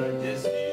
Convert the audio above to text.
majesty.